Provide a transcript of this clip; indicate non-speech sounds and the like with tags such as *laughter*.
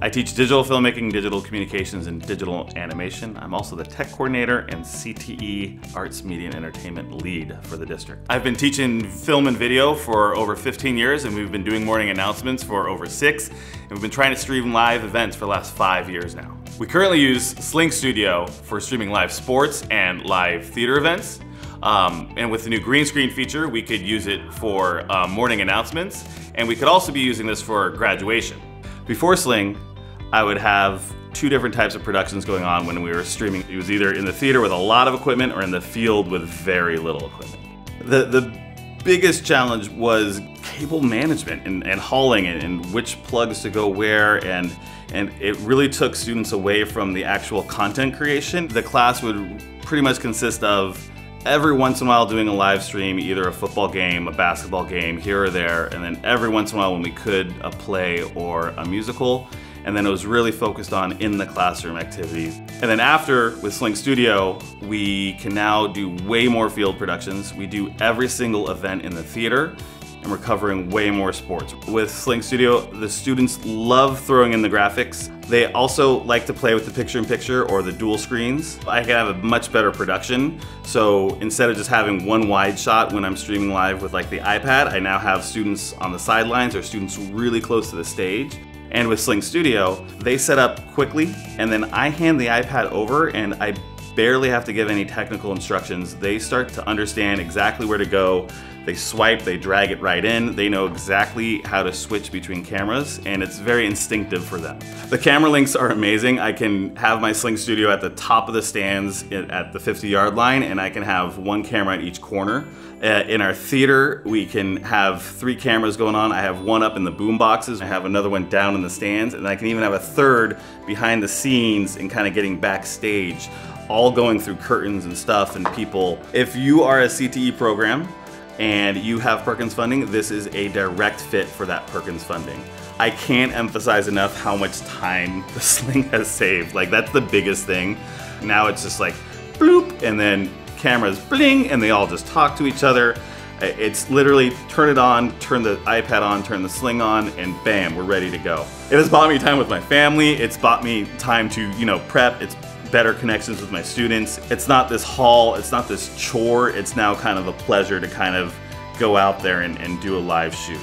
I teach digital filmmaking, digital communications, and digital animation. I'm also the tech coordinator and CTE Arts, Media, and Entertainment lead for the district. I've been teaching film and video for over 15 years, and we've been doing morning announcements for over six, and we've been trying to stream live events for the last five years now. We currently use SlingStudio for streaming live sports and live theater events. Um, and with the new green screen feature, we could use it for uh, morning announcements, and we could also be using this for graduation. Before Sling, I would have two different types of productions going on when we were streaming. It was either in the theater with a lot of equipment or in the field with very little equipment. The, the biggest challenge was cable management and, and hauling and, and which plugs to go where and and it really took students away from the actual content creation. The class would pretty much consist of every once in a while doing a live stream, either a football game, a basketball game, here or there, and then every once in a while when we could, a play or a musical and then it was really focused on in the classroom activities. And then after with SlingStudio, we can now do way more field productions. We do every single event in the theater and we're covering way more sports. With SlingStudio, the students love throwing in the graphics. They also like to play with the picture-in-picture -picture or the dual screens. I can have a much better production, so instead of just having one wide shot when I'm streaming live with like the iPad, I now have students on the sidelines or students really close to the stage. And with SlingStudio, they set up quickly and then I hand the iPad over and I barely have to give any technical instructions. They start to understand exactly where to go. They swipe, they drag it right in. They know exactly how to switch between cameras and it's very instinctive for them. The camera links are amazing. I can have my SlingStudio at the top of the stands at the 50 yard line and I can have one camera at each corner. Uh, in our theater, we can have three cameras going on. I have one up in the boom boxes, I have another one down in the stands, and I can even have a third behind the scenes and kind of getting backstage, all going through curtains and stuff and people. If you are a CTE program and you have Perkins funding, this is a direct fit for that Perkins funding. I can't emphasize enough how much time *laughs* the sling has saved. Like that's the biggest thing. Now it's just like bloop and then cameras bling and they all just talk to each other. It's literally turn it on, turn the iPad on, turn the sling on, and bam, we're ready to go. It has bought me time with my family. It's bought me time to, you know, prep. It's better connections with my students. It's not this haul, it's not this chore. It's now kind of a pleasure to kind of go out there and, and do a live shoot.